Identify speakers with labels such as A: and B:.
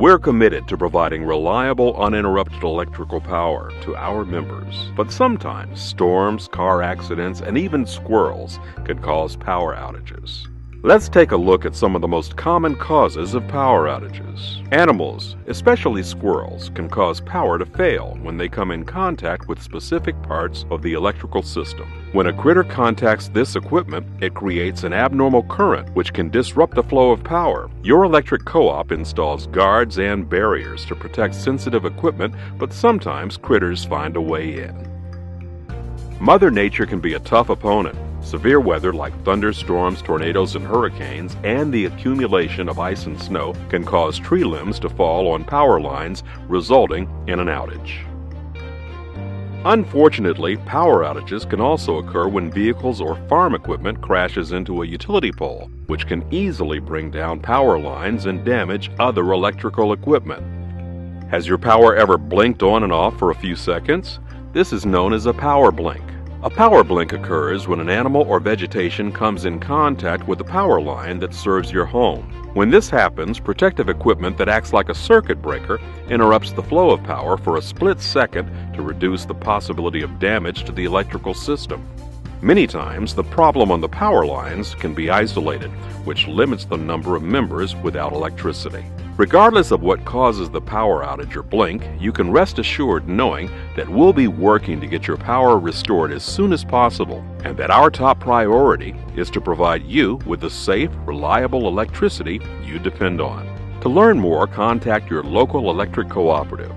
A: We're committed to providing reliable, uninterrupted electrical power to our members. But sometimes storms, car accidents, and even squirrels can cause power outages. Let's take a look at some of the most common causes of power outages. Animals, especially squirrels, can cause power to fail when they come in contact with specific parts of the electrical system. When a critter contacts this equipment, it creates an abnormal current which can disrupt the flow of power. Your electric co op installs guards and barriers to protect sensitive equipment, but sometimes critters find a way in. Mother Nature can be a tough opponent. Severe weather like thunderstorms, tornadoes, and hurricanes, and the accumulation of ice and snow can cause tree limbs to fall on power lines, resulting in an outage. Unfortunately, power outages can also occur when vehicles or farm equipment crashes into a utility pole, which can easily bring down power lines and damage other electrical equipment. Has your power ever blinked on and off for a few seconds? This is known as a power blink. A power blink occurs when an animal or vegetation comes in contact with the power line that serves your home. When this happens, protective equipment that acts like a circuit breaker interrupts the flow of power for a split second to reduce the possibility of damage to the electrical system. Many times, the problem on the power lines can be isolated, which limits the number of members without electricity. Regardless of what causes the power outage or blink, you can rest assured knowing that we'll be working to get your power restored as soon as possible, and that our top priority is to provide you with the safe, reliable electricity you depend on. To learn more, contact your local electric cooperative